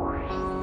Bye.